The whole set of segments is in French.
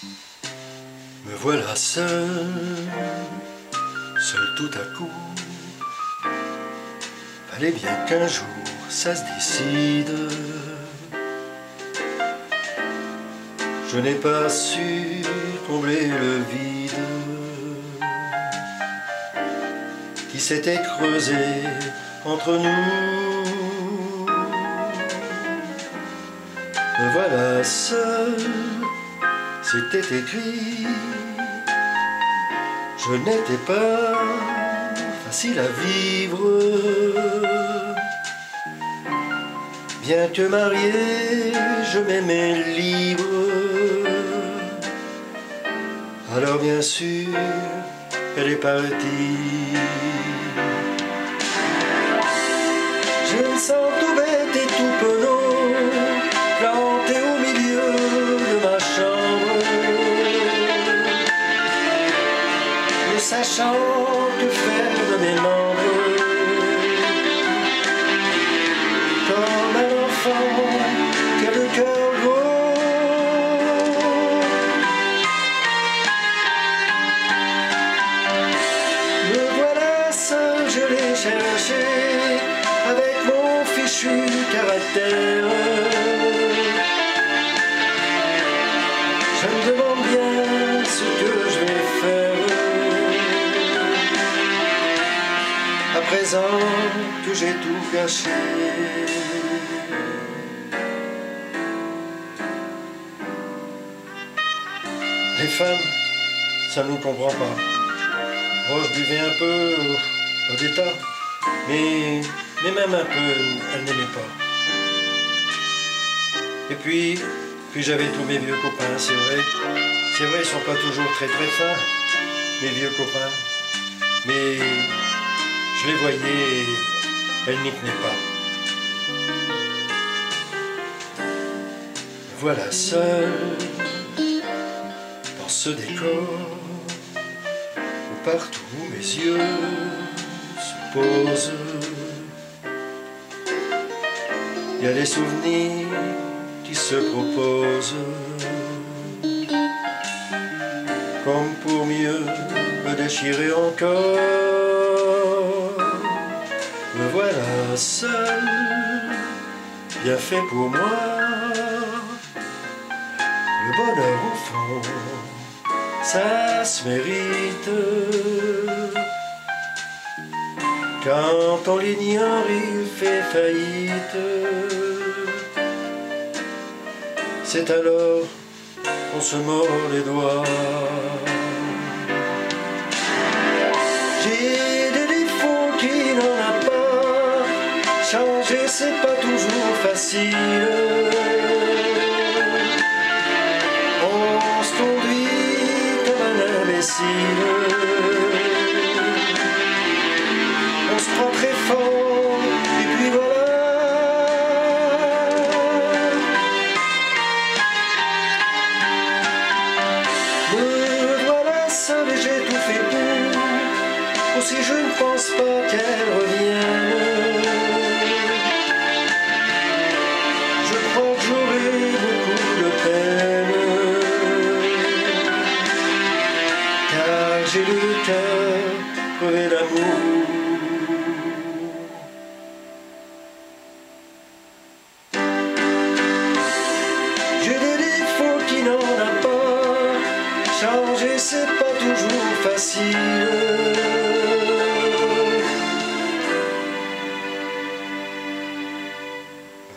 Me voilà seul, seul tout à coup. Fallait bien qu'un jour ça se décide. Je n'ai pas su combler le vide qui s'était creusé entre nous. Me voilà seul c'était écrit. Je n'étais pas facile à vivre. Bien que marié, je m'aimais libre. Alors bien sûr, elle est partie. Je me sens Sachant que faire de mes membres. Comme un enfant qui a le cœur gros. Me voilà seul, je l'ai cherché avec mon fichu caractère. À présent que j'ai tout gâché. Les femmes, ça nous comprend pas. Oh, je buvais un peu au, au détat, mais, mais même un peu, elle n'aimait pas. Et puis, puis j'avais tous mes vieux copains, c'est vrai. C'est vrai, ils sont pas toujours très très fins, mes vieux copains. Mais les voyais et elles n'y tenaient pas. Voilà seul dans ce décor où partout mes yeux se posent. Il y a des souvenirs qui se proposent comme pour mieux me déchirer encore. Me voilà seul, bien fait pour moi. Le bonheur au fond, ça se mérite. Quand on l'ignore, il fait faillite. C'est alors qu'on se mord les doigts. Pas. Changer, c'est pas toujours facile. On se conduit comme un imbécile. On se prend très fort, et puis voilà. Me voilà seul et j'ai tout fait pour. Aussi je ne pense pas qu'elle Changer, c'est pas toujours facile.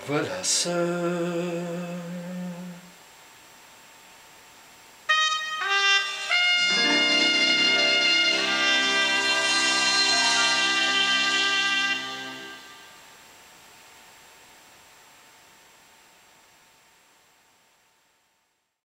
Voilà seul.